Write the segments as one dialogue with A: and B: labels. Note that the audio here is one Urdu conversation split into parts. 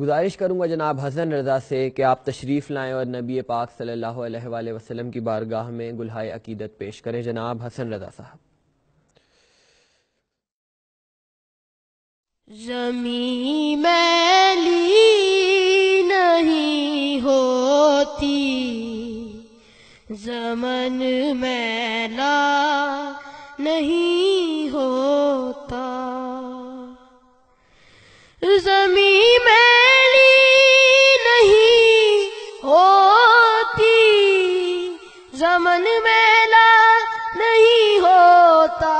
A: گزارش کروں گا جناب حسن رضا سے کہ آپ تشریف لائیں اور نبی پاک صلی اللہ علیہ وآلہ وسلم کی بارگاہ میں گلہائے عقیدت پیش کریں۔ جناب حسن رضا صاحب۔
B: زمین میلی نہیں ہوتی، زمن میلا نہیں ہوتا۔ زمین میلی زمن میلا نہیں ہوتا۔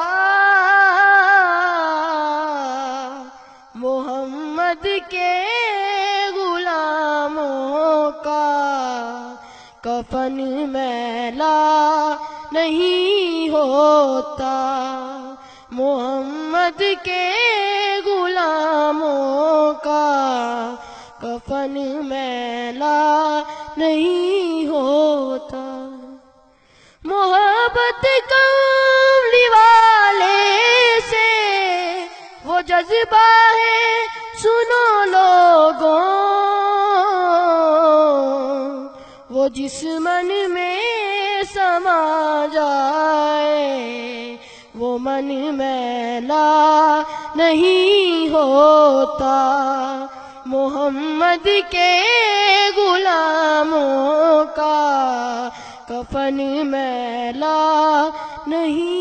B: محمد کے غلاموں کا کفن میلا نہیں ہوتا۔ محمد کے غلاموں کا کفن میلا نہیں جذبہ ہے، سنو لوگوں۔ وہ جس من میں سما جائے، وہ من میلا نہیں ہوتا۔ محمد کے غلاموں کا کفن میلا نہیں